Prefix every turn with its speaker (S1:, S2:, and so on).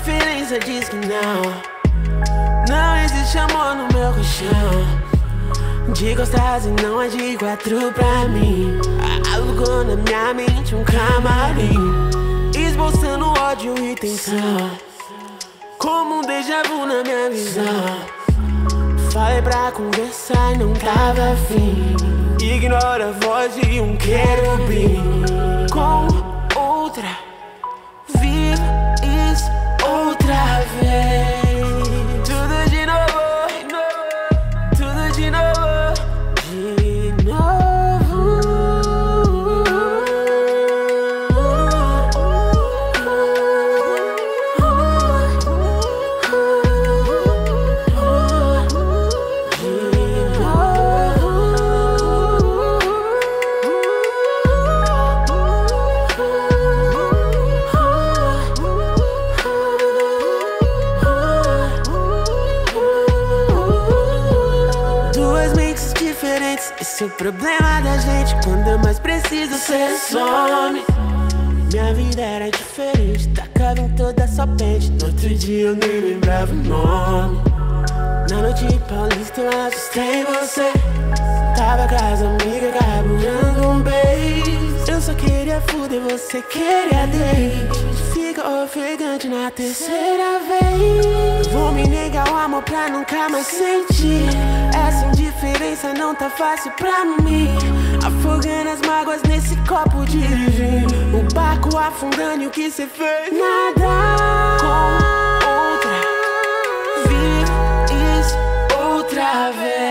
S1: cabeça diz que não. Não existe amor no meu colchão. De costas e não é de quatro pra mim. Alugou na minha mente um camarim. Esboçando ódio e tensão. Como um déjà vu na minha visão. Falei pra conversar, não tava afim. Ignora a voz de um querubim. Com outra, outra diferentes, esse é o problema da gente. Quando eu mais preciso, cê some. Minha vida era diferente, tacava em toda sua pente. No outro dia eu nem lembrava o nome. Na noite paulista eu assustei você. Tava com as amigas carburando um beijo. Eu só queria fuder, você queria date. Fica ofegante na terceira vez. Vou me negar o amor pra nunca mais sentir. Essa indiferença não tá fácil pra mim. Afogando as mágoas nesse copo de vinho. O barco afundando e o que cê fez? Nada. Com outra. Isso outra vez.